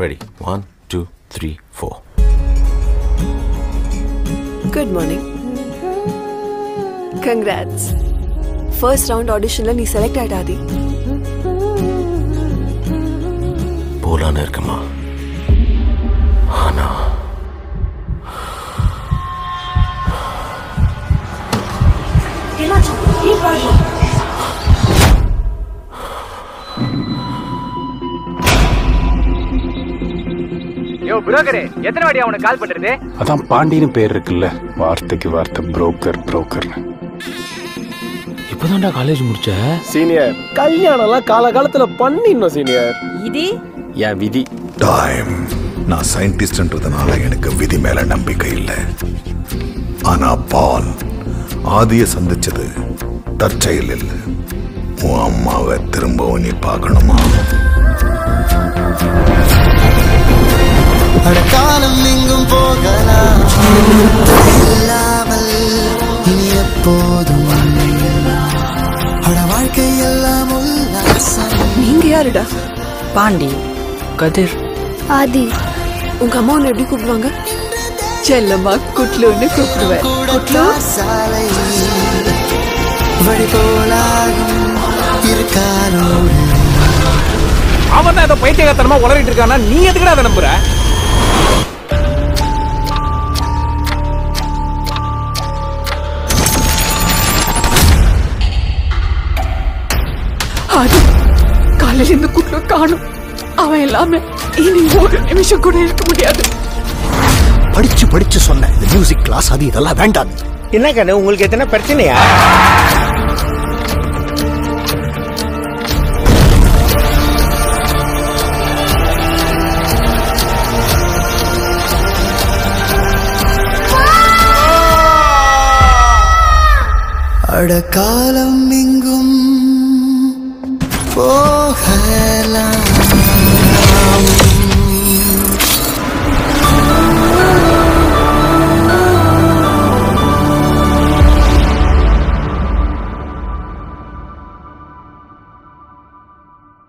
Ready one two three four good morning congrats first round ஆடிஷன்ல நீ select ஆயிட்ட ஆதி போலான்னு இருக்கமா? ஆனா. யோ புரோக்கரே எத்தனை வாடி அவனுக்கு கால் பண்றது? அதான் பாண்டின்னு பேர் இருக்குல்ல. வார்த்தைக்கு வார்த்தை புரோக்கர் புரோக்கர்னு இப்போதான்டா காலேஜ் முடிச்ச? சீனியர் கல்யாணம்லாம் காலகாலத்துல பண்ணிடணும் சீனியர். இது என் விதி? டைம் நான் சயின்டிஸ்ட்ன்றதுனால எனக்கு விதி மேல நம்பிக்கை இல்லை. ஆனா பால் ஆதிய சந்திச்சது தற்செயல் இல்லை உன் அம்மாவை திரும்பவும் நீ பார்க்கணுமா? இல்லாமல் இனி எப்போதும் வாழ்க்கை எல்லாம் நீங்க யாருடா? பாண்டி கதிர். ஆதி உங்க அம்மா உன்னை எப்படி கூப்பிடுவாங்க? செல்லம்மா குட்லுன்னு கூப்பிடுவேன் குட்லு? சாலை வழி போலாகும் இருக்காரோடு. அவன் தான் ஏதோ பைத்தியகாரத்தனமா உளறிட்டு இருக்கானா நீ எதுக்குடா அதை நம்புற? ஆதி காலையில இருந்து குட்லு காணும். அவன் எல்லாமே இனி ஒரு நிமிஷம் கூட இருக்க முடியாது. படிச்சு படிச்சு சொன்னேன் இந்த மியூசிக் கிளாஸ் அது இதெல்லாம் வேண்டாம். என்ன கண்ணு உங்களுக்கு எத்தனை பிரச்சனையா? அட காலம் எங்கும்